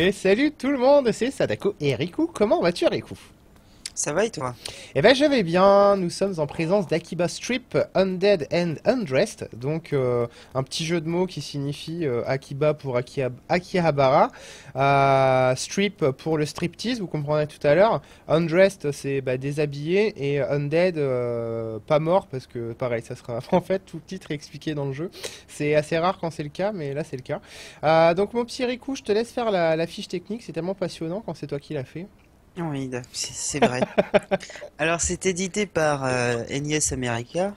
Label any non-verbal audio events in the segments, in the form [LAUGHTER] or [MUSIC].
Et salut tout le monde, c'est Sadako et Riku. Comment vas-tu Riku? Ça va et toi? Eh ben je vais bien, nous sommes en présence d'Akiba Strip Undead and Undressed, donc euh, un petit jeu de mots qui signifie euh, Akiba pour Akihabara, euh, Strip pour le striptease, vous comprendrez tout à l'heure, Undressed c'est bah, déshabillé. Et Undead pas mort parce que pareil ça sera [LAUGHS] en fait tout le titre expliqué dans le jeu. C'est assez rare quand c'est le cas mais là c'est le cas. Donc mon petit Riku, je te laisse faire la, la fiche technique, c'est tellement passionnant quand c'est toi qui l'as fait. Oui, d- c'est vrai. [LAUGHS] Alors, c'est édité par euh, NES America.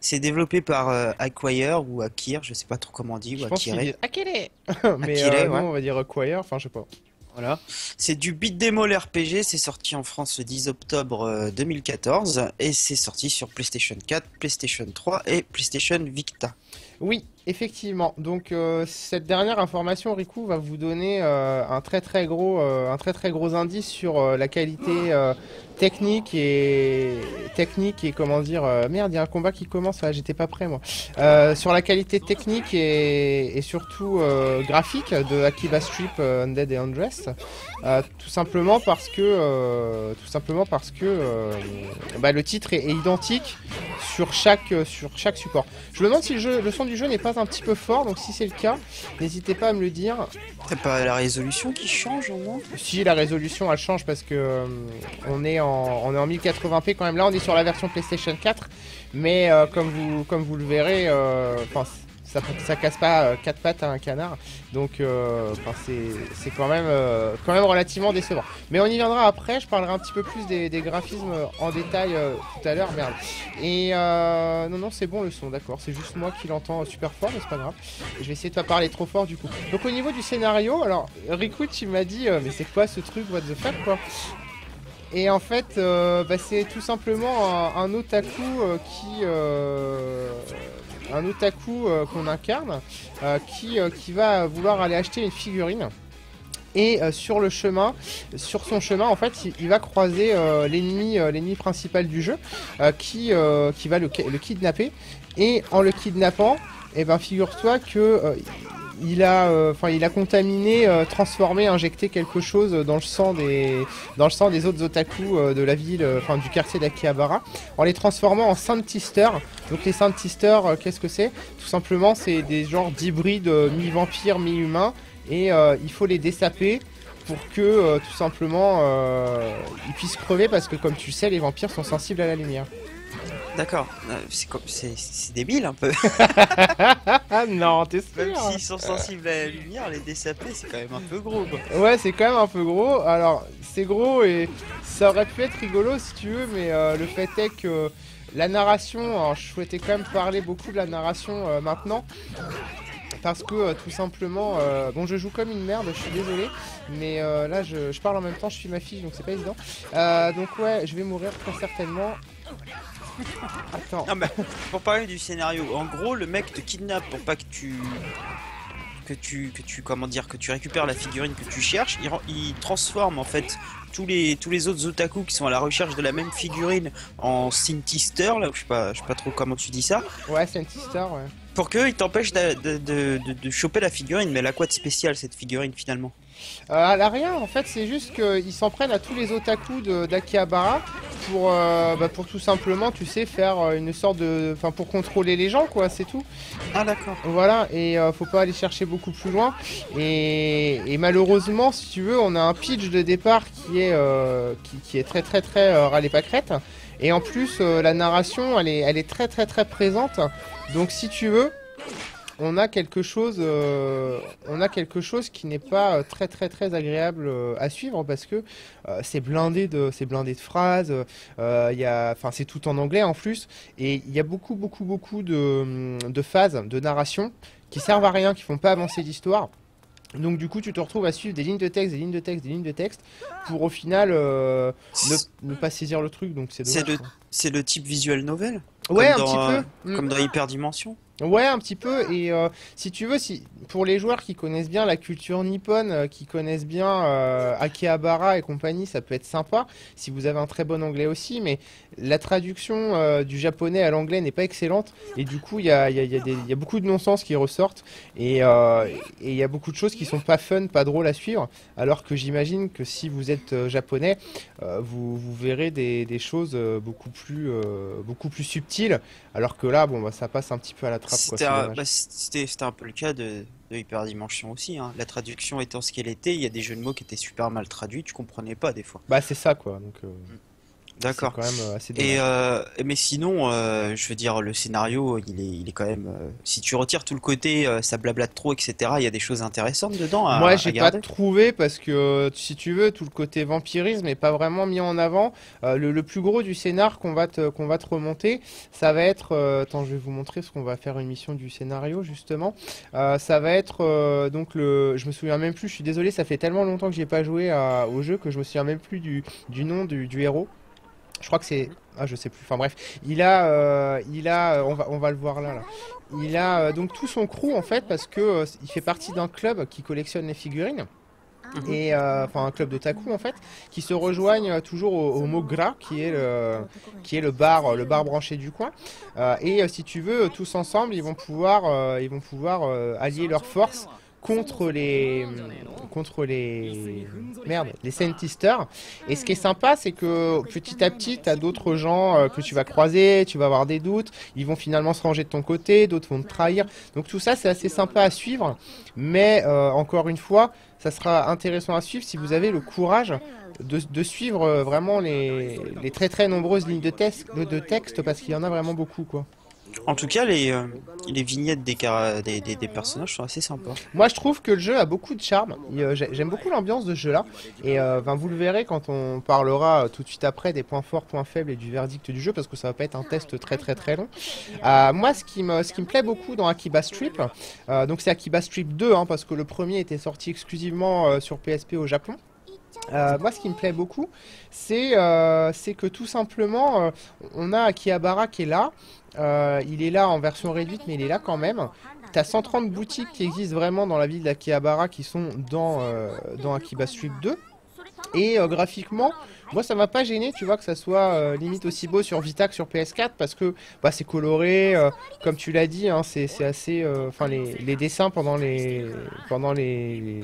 C'est développé par euh, Acquire ou Akir, je sais pas trop comment on dit, ou Akele [LAUGHS] Mais euh, ouais. on va dire Acquire, enfin je sais pas. Voilà. C'est du beat demo RPG, c'est sorti en France le 10 octobre euh, 2014 et c'est sorti sur PlayStation 4, PlayStation 3 et PlayStation Vita. Oui, effectivement. Donc euh, cette dernière information, Riku, va vous donner euh, un très très gros, euh, un très très gros indice sur euh, la qualité euh, technique et technique et comment dire. euh, merde, il y a un combat qui commence. Là, j'étais pas prêt moi. Sur la qualité technique et, et surtout graphique de Akiba Strip Undead et Undressed. Tout simplement parce que, tout simplement parce que bah, le titre est, est identique sur chaque sur chaque support. Je me demande si le, jeu- le son du jeu n'est pas un petit peu fort, donc si c'est le cas, n'hésitez pas à me le dire. C'est pas la résolution qui change au moins Si la résolution elle change parce que euh, on est en on est en 1080p quand même. Là on est sur la version PlayStation 4, mais euh, comme vous comme vous le verrez, euh, enfin ça, ça casse pas euh, quatre pattes à un canard, donc euh, c'est quand même euh, quand même relativement décevant. Mais on y viendra après. Je parlerai un petit peu plus des, graphismes en détail tout à l'heure. Merde. Et non non c'est bon le son, d'accord. C'est juste moi qui l'entends super fort, mais c'est pas grave. Je vais essayer de pas parler trop fort du coup. Donc au niveau du scénario, alors Riku tu m'as dit mais c'est quoi ce truc what the fuck quoi? Et en fait euh, bah, c'est tout simplement un, un otaku euh, qui euh, un otaku euh, qu'on incarne euh, qui, euh, qui va vouloir aller acheter une figurine. Et sur le chemin, sur son chemin, en fait, il, va croiser l'ennemi, principal du jeu, qui, qui va le, kidnapper. Et en le kidnappant, eh ben, figure-toi que il a, euh, il a contaminé, euh, transformé, injecté quelque chose dans le sang des, dans le sang des autres otaku euh, de la ville, enfin, du quartier d'Akihabara, en les transformant en Saint-Tister. Donc les Saint-Tister, qu'est-ce que c'est? Tout simplement, c'est des genres d'hybrides mi-vampires, mi-humains, et il faut les dessaper pour que tout simplement ils puissent crever parce que comme tu sais les vampires sont sensibles à la lumière. D'accord, Euh, c'est débile un peu. [LAUGHS] Non, t'es Même sûr s'ils sont sensibles à la lumière, les désaper c'est quand même un peu gros quoi. Ouais, c'est quand même un peu gros. Alors, c'est gros et ça aurait pu être rigolo si tu veux, mais euh, le fait est que la narration, alors je souhaitais quand même parler beaucoup de la narration euh, maintenant. Parce que euh, tout simplement, euh, bon, je joue comme une merde, je suis désolé, mais euh, là je, je parle en même temps, je suis ma fille donc c'est pas évident. Donc, ouais, je vais mourir très certainement. Attends, Non, mais pour parler du scénario, en gros, le mec te kidnappe pour pas que tu. Que tu, que tu, comment dire, que tu récupères la figurine que tu cherches, il, transforme en fait tous les, tous les autres otaku qui sont à la recherche de la même figurine en Sintister, là, je sais pas, je sais pas trop comment tu dis ça, ouais, star, ouais. Pour que il t'empêche de, de, de, de- de choper la figurine. Mais elle a quoi de spécial cette figurine finalement? Euh, elle a rien, en fait, c'est juste qu'ils s'en prennent à tous les otaku d'Akihabara pour, euh, bah, pour tout simplement, tu sais, faire euh, une sorte de. Enfin, pour contrôler les gens, quoi, c'est tout. Ah d'accord. Voilà, et euh, faut pas aller chercher beaucoup plus loin. Et, et malheureusement, si tu veux, on a un pitch de départ qui est, qui, qui est très très très râlé pas crête. Et en plus, euh, la narration, elle est, elle est très très très présente. Donc si tu veux, on a quelque chose, euh, on a quelque chose qui n'est pas euh, très très très agréable à suivre parce que c'est blindé de, c'est blindé de phrases. Il c'est tout en anglais en plus, et il y a beaucoup beaucoup beaucoup de, de phases de narration qui servent à rien, qui font pas avancer l'histoire. Donc du coup, tu te retrouves à suivre des lignes de texte, des lignes de texte, des lignes de texte, pour au final euh, ne, ne pas saisir le truc. Donc c'est C'est le- C'est le type visual novel? Ouais, un petit dans, euh, peu. Mm. Comme dans Hyperdimension? Ouais, un petit peu. Et euh, si tu veux, pour les joueurs qui connaissent bien la culture nippone, euh, qui connaissent bien euh, Akihabara et compagnie, ça peut être sympa. Si vous avez un très bon anglais aussi, mais la traduction euh, du japonais à l'anglais n'est pas excellente. Et du coup, il y a, beaucoup de non-sens qui ressortent. Et il y a beaucoup de choses qui sont pas fun, pas drôles à suivre. Alors que j'imagine que si vous êtes japonais, vous, verrez des, choses beaucoup plus, beaucoup plus subtiles. Alors que là, bon, bah, ça passe un petit peu à la C'était un, bah, c'était un peu le cas de, de Hyperdimension aussi. hein. La traduction étant ce qu'elle était, il y a des jeux de mots qui étaient super mal traduits, tu comprenais pas des fois. Bah c'est ça quoi, donc euh, D'accord. c'est quand même euh, assez. Et euh, mais sinon, euh, je veux dire, le scénario, il est, il est quand même. euh, si tu retires tout le côté, euh, ça blablate trop, etc. Il y a des choses intéressantes dedans. À, Moi j'ai pas trouvé parce que euh, si tu veux tout le côté vampirisme est pas vraiment mis en avant. Euh, le, le plus gros du scénar qu'on va te qu'on va te remonter, ça va être euh, attends je vais vous montrer parce qu'on va faire une mission du scénario justement. Euh, ça va être euh, donc le je me souviens même plus. Je suis désolé ça fait tellement longtemps que j'ai pas joué à- au jeu que je me souviens même plus du, du nom du, du héros. Je crois que c'est ah je sais plus. Enfin bref, il a euh, il a euh, on va on va le voir là là. Il a euh, donc tout son crew en fait parce que euh, il fait partie d'un club qui collectionne les figurines Mhm. et enfin un club de taku en fait qui se rejoignent toujours au, au Mogra qui est le qui est le bar le bar branché du coin et si tu veux tous ensemble ils vont pouvoir ils vont pouvoir allier leurs forces contre les contre les les et ce qui est sympa c'est que petit à petit tu as d'autres gens euh, que tu vas croiser tu vas avoir des doutes. Ils vont finalement se ranger de ton côté d'autres vont te trahir. Donc tout ça c'est assez sympa à suivre. Mais euh, encore une fois ça sera intéressant à suivre si vous avez le courage de, suivre euh, vraiment les, très très nombreuses lignes de, de texte parce qu'il y en a vraiment beaucoup quoi. En tout cas, les, euh, les vignettes des, des, des, des personnages sont assez sympas. Moi je trouve que le jeu a beaucoup de charme, euh, j'ai- j'aime beaucoup l'ambiance de ce jeu là et ben, vous le verrez quand on parlera tout de suite après des points forts, points faibles et du verdict du jeu parce que ça va pas être un test très très très long. Moi ce qui, me, ce qui me plaît beaucoup dans Akiba Strip, donc c'est Akiba Strip 2 hein, parce que le premier était sorti exclusivement sur PSP au Japon. Euh, moi, ce qui me plaît beaucoup, c'est euh, que tout simplement, euh, on a Akihabara qui est là. Euh, il est là en version réduite, mais il est là quand même. T'as 130 boutiques qui existent vraiment dans la ville d'Akihabara qui sont dans, euh, dans Akiba Strip 2. Et euh, graphiquement, moi ça m'a pas gêné, tu vois, que ça soit limite aussi beau sur Vita que sur PS4 parce que bah, c'est coloré, comme tu l'as dit, hein, c'est assez. Enfin, les, les dessins pendant les, pendant les, les,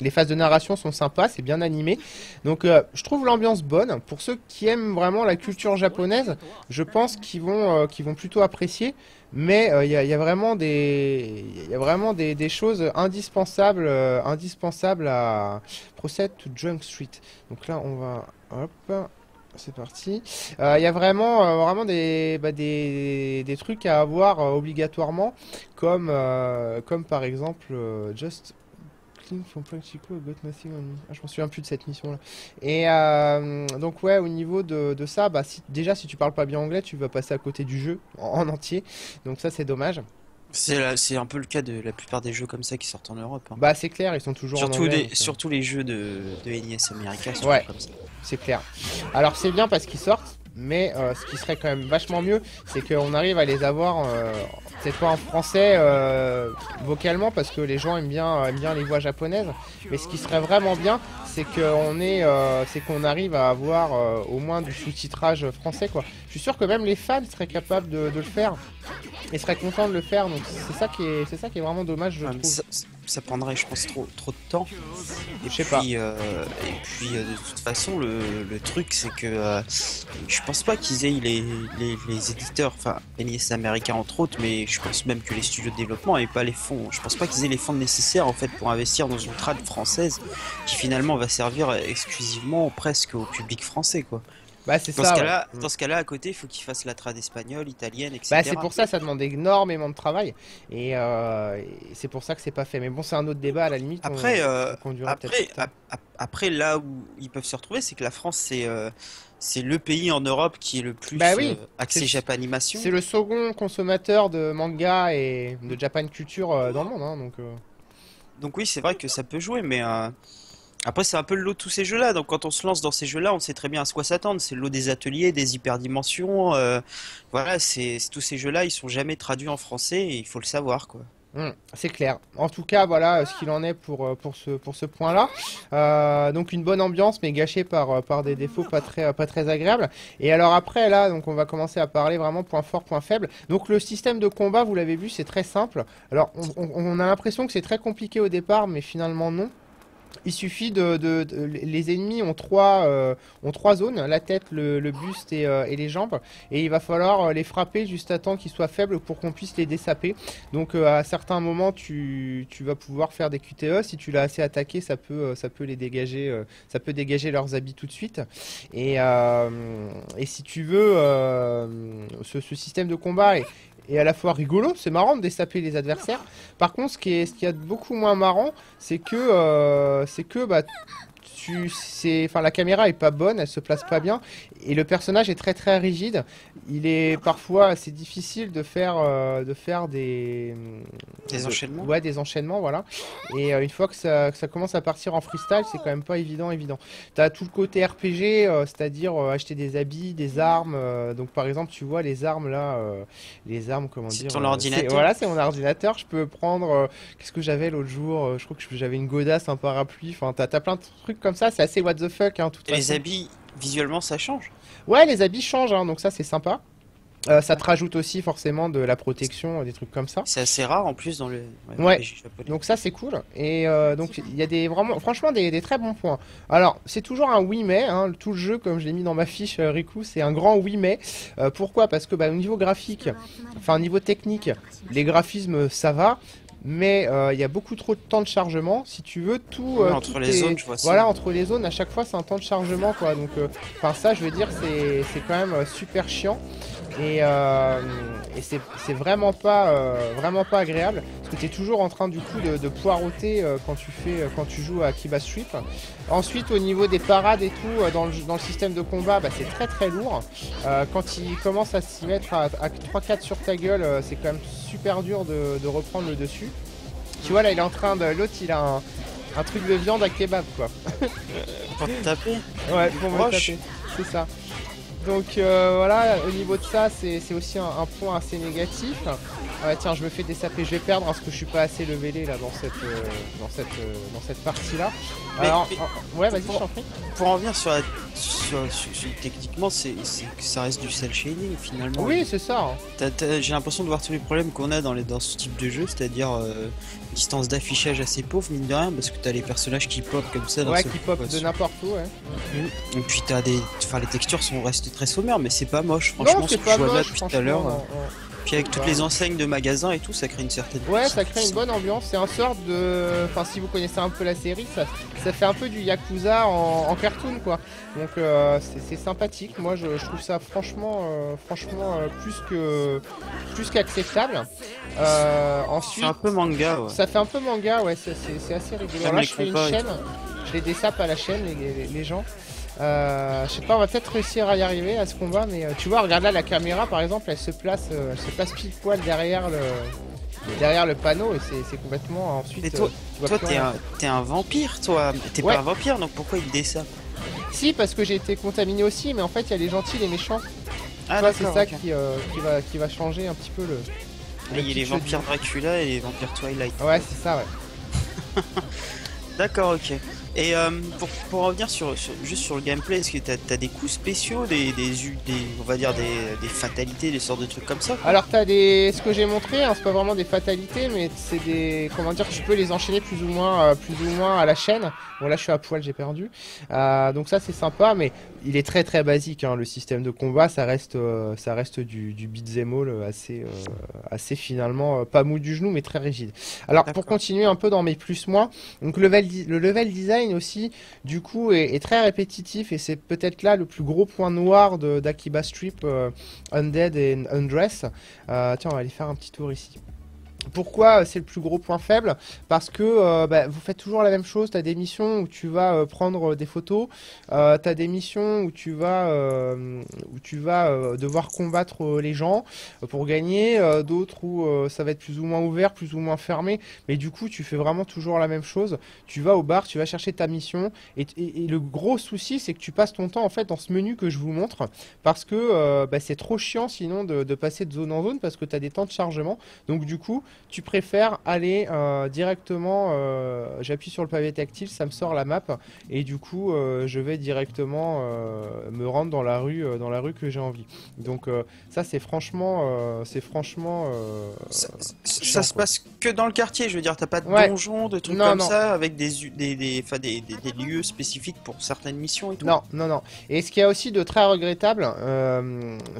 les phases de narration sont sympas, c'est bien animé. Donc euh, je trouve l'ambiance bonne. Pour ceux qui aiment vraiment la culture japonaise, je pense qu'ils vont, euh, vont plutôt apprécier. Mais euh, il y, a, vraiment des, y a vraiment des, des choses indispensables, euh, indispensables à Proced to Junk Street. Donc là, on va, hop, c'est parti. Il y a vraiment, vraiment des, bah, des, des trucs à avoir obligatoirement, comme, comme par exemple Just Clean from Practical Got Nothing on Me. Ah, je m'en souviens plus de cette mission là. Et euh, donc ouais, au niveau de, de ça, bah, si, déjà si tu parles pas bien anglais, tu vas passer à côté du jeu en, en entier. Donc ça c'est dommage. C'est un peu le cas de la plupart des jeux comme ça qui sortent en Europe. hein. Bah c'est clair, ils sont toujours en surtout, anglais. les, donc, euh, surtout les jeux de, de NES America sont Ouais. comme ça. C'est clair. Alors c'est bien parce qu'ils sortent, mais euh, ce qui serait quand même vachement mieux, c'est qu'on arrive à les avoir euh, peut-être pas en français euh, vocalement parce que les gens aiment bien, aiment bien les voix japonaises. Mais ce qui serait vraiment bien, c'est qu'on est, euh, c'est qu'on arrive à avoir euh, au moins du sous-titrage français quoi. Je suis sûr que même les fans seraient capables de, de le faire et seraient contents de le faire. Donc c'est ça qui est, c'est ça qui est vraiment dommage je mais trouve. Ça, prendrait, je pense, trop, trop de temps. Et Je sais euh, et puis euh, de toute façon, le, le truc, c'est que euh, je pense pas qu'ils aient les, les, les éditeurs, enfin, NES américains entre autres, mais je pense même que les studios de développement n'aient pas les fonds. Je pense pas qu'ils aient les fonds nécessaires en fait pour investir dans une trad française qui finalement va servir exclusivement presque au public français, quoi. Bah c'est Dans ça. ce ouais. cas-là, Mm. dans ce cas-là, à côté, il faut qu'ils fassent la trad espagnole, italienne, etc. Bah, c'est pour ça, ça demande énormément de travail. Et, euh, et c'est pour ça que c'est pas fait. Mais bon, c'est un autre débat à la limite. on- Après, euh, on Après, ap- ap- après, là où ils peuvent se retrouver, c'est que la France, c'est euh, c'est le pays en Europe qui est le plus Bah oui, euh, axé Japanimation. c'est le second consommateur de manga et de Japan culture dans le monde. hein, donc, Donc oui, c'est vrai que ça peut jouer, mais Après, c'est un peu le lot de tous ces jeux-là. Donc, quand on se lance dans ces jeux-là, on sait très bien à quoi s'attendre. C'est le lot des ateliers, des hyperdimensions. euh, voilà, c'est tous ces jeux-là, ils sont jamais traduits en français et il faut le savoir, quoi. Hmm, c'est clair. En tout cas, voilà euh, ce qu'il en est pour, euh, pour ce, pour ce point-là. Donc une bonne ambiance, mais gâchée par, par des défauts pas très, pas très agréables. Et alors après, là, donc on va commencer à parler vraiment point fort, point faible. Donc le système de combat, vous l'avez vu, c'est très simple. Alors on a l'impression que c'est très compliqué au départ, mais finalement non. Il suffit de, de- les ennemis ont trois euh, ont trois zones la tête le, buste et, euh, et les jambes et il va falloir les frapper juste à temps qu'ils soient faibles pour qu'on puisse les dessaper. Donc euh, à certains moments tu, tu vas pouvoir faire des QTE si tu l'as assez attaqué ça peut ça peut les dégager ça peut dégager leurs habits tout de suite. Et et si tu veux ce, ce système de combat est est à la fois rigolo, c'est marrant de dessaper les adversaires. Par contre, ce qui est, ce qui est beaucoup moins marrant, c'est que, euh, c'est que bah, tu, c'est, enfin, la caméra est pas bonne, elle se place pas bien, et le personnage est très très rigide. Il est parfois assez difficile de faire, euh, de faire des, Des de- enchaînements Ouais, des enchaînements, voilà. Et euh, une fois que ça, que ça commence à partir en freestyle, c'est quand même pas évident, évident. T'as tout le côté RPG, euh, c'est-à-dire acheter des habits, des armes. donc par exemple, tu vois les armes là, les armes, comment dire ton ordinateur. Voilà, c'est mon ordinateur. Je peux prendre. Qu'est-ce que j'avais l'autre jour Je crois que j'avais une godasse, un parapluie. Enfin, t'as t'as plein de trucs comme ça. C'est assez what the fuck, hein, toute Et les façon. habits, visuellement, ça change. Ouais, les habits changent, hein, donc ça c'est sympa. Euh, ça te rajoute aussi forcément de la protection, des trucs comme ça. C'est assez rare en plus dans le Ouais. Donc ça c'est cool et euh, donc il y a des vraiment franchement des, des très bons points. Alors c'est toujours un oui mais hein, tout le jeu comme je l'ai mis dans ma fiche euh, Riku c'est un grand oui mais Euh, pourquoi? Parce que bah, au niveau graphique enfin au niveau technique les graphismes ça va mais euh, il y a beaucoup trop de temps de chargement. Si tu veux tout euh, entre tout les est- zones, je vois ça. voilà entre les zones à chaque fois c'est un temps de chargement quoi. Donc euh, enfin ça je veux dire c'est c'est quand même super chiant et, euh, et c'est vraiment pas euh, vraiment pas agréable parce que tu es toujours en train du coup de, de poireauter euh, quand tu fais quand tu joues à Kiba Strip. Ensuite au niveau des parades et tout dans le, dans le système de combat bah, c'est très très lourd. Quand il commence à s'y mettre à, à 3-4 sur ta gueule c'est quand même super dur de, de reprendre le dessus. Tu vois là il est en train de l'autre il a un, un truc de viande à kebab quoi. Pour te taper. Ouais, pour me taper. C'est ça. Donc euh, voilà, au niveau de ça, c'est aussi un point assez négatif. Ah ouais, tiens, je me fais dessaper, je vais perdre parce que je suis pas assez levelé là dans cette euh, dans cette euh, dans cette partie là. Mais- Alors, mais- en- ouais, vas-y, je t'en prie. Pour en revenir sur, la- sur, sur- sur- techniquement, c'est ça reste du cel shading finalement. Oui, c'est ça. hein. J'ai l'impression de voir tous les problèmes qu'on a dans, les, dans ce type de jeu, c'est-à-dire euh, distance d'affichage assez pauvre, mine de rien, parce que t'as les personnages qui pop comme ça. d'un Ouais, qui pop de n'importe où, ouais. Et puis t'as des. Enfin, les textures sont restées très sommaires, mais c'est pas moche. Franchement, non, ce c'est pas je vois là depuis tout à l'heure. Puis avec toutes les enseignes de magasins et tout, ça crée une certaine. Ouais, ça crée une bonne ambiance. C'est un sort de. Enfin, si vous connaissez un peu la série, ça, ça fait un peu du Yakuza en, en cartoon, quoi. Donc, euh, c'est sympathique. Moi, je, je trouve ça franchement, euh, franchement euh, plus que plus qu'acceptable. Euh, C'est ensuite, un peu manga, ouais. ça fait un peu manga, ouais. c'est- assez rigolo. Là, je fais une chaîne. Je les dessape à la chaîne, les, les- les gens. Euh, je sais pas, on va peut-être réussir à y arriver à ce combat, mais euh, tu vois, regarde là, la caméra par exemple, elle se place, euh, elle se place pile poil derrière le, derrière le panneau et c'est- complètement ensuite. Mais toi- euh, Toi, t'es un, un vampire, toi. T'es Ouais. pas un vampire, donc pourquoi il ça? Si, parce que j'ai été contaminé aussi, mais en fait, il y a les gentils, les méchants. Ah, c'est ça qui, euh, qui va, qui va changer un petit peu le. Ah, le Il y a les vampires Dracula et les vampires Twilight. Ouais, c'est ça, ouais. [LAUGHS] D'accord, ok. Et euh, pour, pour revenir sur, sur- juste sur le gameplay, est-ce que t'as as des coups spéciaux, des, des, des- on va dire des, des fatalités, des sortes de trucs comme ça Alors t'as des, ce que j'ai montré, hein, c'est pas vraiment des fatalités, mais c'est des, comment dire, tu peux les enchaîner plus ou moins, euh, plus ou moins à la chaîne. Bon là je suis à poil, j'ai perdu. Euh, donc ça c'est sympa, mais il est très très basique. hein, le système de combat, ça reste, euh, ça reste du, du beat'em all assez, euh, assez finalement euh, pas mou du genou, mais très rigide. Alors pour continuer un peu dans mes plus moins, donc le level, le level design aussi, du coup est, très répétitif et c'est peut-être là le plus gros point noir d'Akiba Strip euh, Undead et Undress. Euh, tiens, on va aller faire un petit tour ici. Pourquoi c'est le plus gros point faible Parce que euh, bah, vous faites toujours la même chose. Tu as des missions où tu vas euh, prendre des photos, euh, des missions où tu vas, euh, où tu vas euh, devoir combattre euh, les gens euh, pour gagner, euh, d'autres où euh, ça va être plus ou moins ouvert, plus ou moins fermé. Mais du coup, tu fais vraiment toujours la même chose. Tu vas au bar, tu vas chercher ta mission. Et, le gros souci, c'est que tu passes ton temps en fait dans ce menu que je vous montre parce que euh, bah, c'est trop chiant sinon de, de passer de zone en zone parce que tu as des temps de chargement. Donc du coup, tu préfères aller euh, directement, euh, j'appuie sur le pavé tactile, ça me sort la map et du coup euh, je vais directement me rendre dans la rue, dans la rue que j'ai envie. Donc ça c'est franchement, c'est franchement. Ça, se passe que dans le quartier, je veux dire, t'as pas de Ouais. donjon, de trucs Non, comme non. ça, avec des, des, des, des, des, lieux spécifiques pour certaines missions et tout. Non, non, non. Et ce qu'il y a aussi de très regrettable,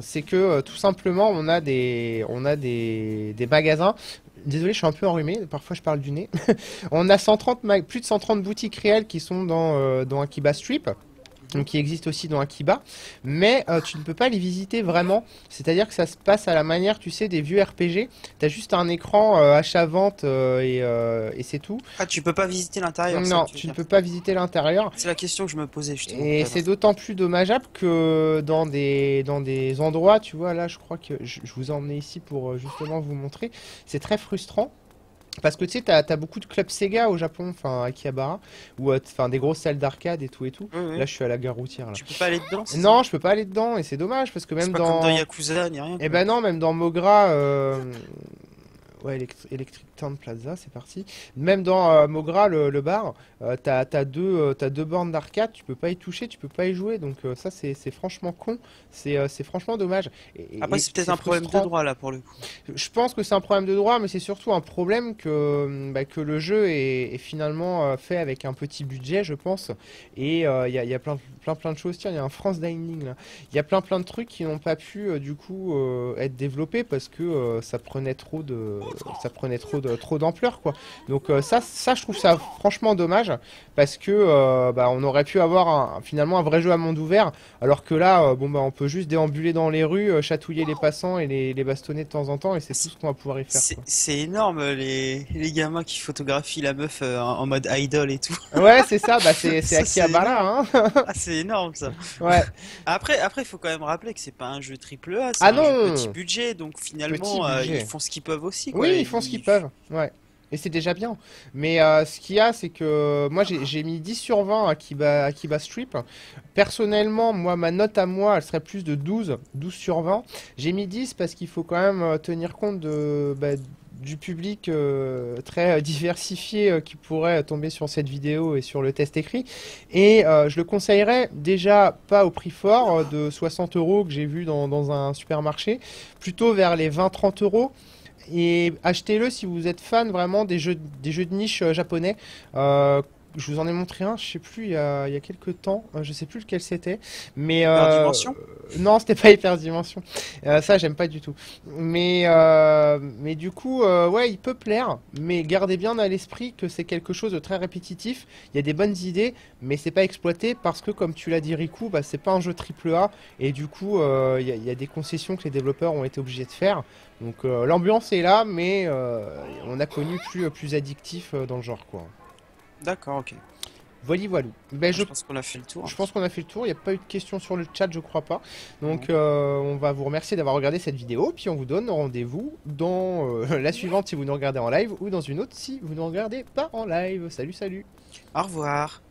c'est que tout simplement, on a des, on a des, des magasins. Désolé, je suis un peu enrhumé. Parfois, je parle du nez. [LAUGHS] on a 130 ma- plus de 130 boutiques réelles qui sont dans euh, dans Akiba Strip. Donc, qui existe aussi dans Akiba, mais euh, tu ne peux pas les visiter vraiment. C'est-à-dire que ça se passe à la manière, tu sais, des vieux RPG. T'as juste un écran euh, achat-vente euh, et, euh, et c'est tout. Ah, tu peux pas visiter l'intérieur. ça, Non, tu ne peux pas visiter l'intérieur. C'est la question que je me posais justement. Et c'est d'autant plus dommageable que dans des, dans des endroits, tu vois, là je crois que je, je vous ai emmené ici pour justement vous montrer, c'est très frustrant. Parce que tu sais, t'as as beaucoup de clubs Sega au Japon, enfin à Akihabara, ou euh, enfin des grosses salles d'arcade et tout et tout. Là je suis à la gare routière là. Tu peux pas aller dedans Non, je peux pas aller dedans et c'est dommage parce que même pas dans. comme dans Yakuza ni rien. Eh ben non, même dans Mogra, euh, ouais, Electric Town Plaza, c'est parti. Même dans euh, Mogra, le, le bar, euh, t'as t'as deux, euh, deux bornes d'arcade, tu peux pas y toucher, tu peux pas y jouer, donc euh, ça c'est franchement con, c'est euh, franchement dommage. Et- Après, c'est peut-être un problème de droit là pour le coup. Je pense que c'est un problème de droit, mais c'est surtout un problème que, bah, que le jeu est, est finalement fait avec un petit budget, je pense. Et il y, a, il y a plein, plein, plein de choses. Tiens, il y a un France Dining là. Il y a plein, plein de trucs qui n'ont pas pu du coup être développés parce que ça prenait trop de, ça prenait trop de, trop d'ampleur quoi. Donc euh, ça, ça, je trouve ça franchement dommage parce que euh, bah, on aurait pu avoir un- finalement un vrai jeu à monde ouvert, alors que là, euh, bon bah, on peut juste déambuler dans les rues, chatouiller les passants et les, les bastonner de temps en temps, et c'est tout ce qu'on va pouvoir y faire. C'est énorme les, les gamins qui photographient la meuf en, en mode idol et tout. Ouais, c'est ça, bah, c'est [LAUGHS] Akihabara, hein. Ah, c'est énorme ça. Ouais. Après, après, il faut quand même rappeler que c'est pas un jeu triple A, c'est Ah un jeu non petit budget, donc finalement, euh, ils font ce qu'ils peuvent aussi. Quoi. Oui, ils font ce qu'ils peuvent. Ouais. Et c'est déjà bien. Mais euh, ce qu'il y a, c'est que moi, j'ai mis 10 sur 20 à Kiba, Strip. Personnellement, moi, ma note à moi, elle serait plus de 12, 12 sur 20. J'ai mis 10 parce qu'il faut quand même euh, tenir compte bah, du public euh, très diversifié euh, qui pourrait tomber sur cette vidéo et sur le test écrit. Et euh, je le conseillerais déjà pas au prix fort euh, de 60 euros que j'ai vu dans, dans un supermarché, plutôt vers les 20-30 euros. Et achetez-le si vous êtes fan vraiment des jeux, des jeux de niche euh, japonais. Euh, je vous en ai montré un, je sais plus, il y a, il y a quelques temps, euh, je sais plus lequel c'était, mais euh, Hyperdimension euh, non, c'était pas Hyperdimension. Ça, j'aime pas du tout. Mais mais du coup, ouais, il peut plaire, mais gardez bien à l'esprit que c'est quelque chose de très répétitif. Il y a des bonnes idées, mais c'est pas exploité parce que, comme tu l'as dit, Riku, bah, c'est pas un jeu triple A, et du coup, il y, a- il y a des concessions que les développeurs ont été obligés de faire. Donc euh, l'ambiance est là, mais euh, on a connu plus plus addictif euh, dans le genre, quoi. D'accord, ok. Voilà, voilà. Ben, Je je pense qu'on a fait le tour. je pense qu'on a fait le tour, il n'y a pas eu de questions sur le chat, je crois pas. Donc euh, on va vous remercier d'avoir regardé cette vidéo, puis on vous donne rendez-vous dans euh, [LAUGHS] la suivante si vous nous regardez en live, ou dans une autre si vous ne regardez pas en live. Salut, salut Au revoir.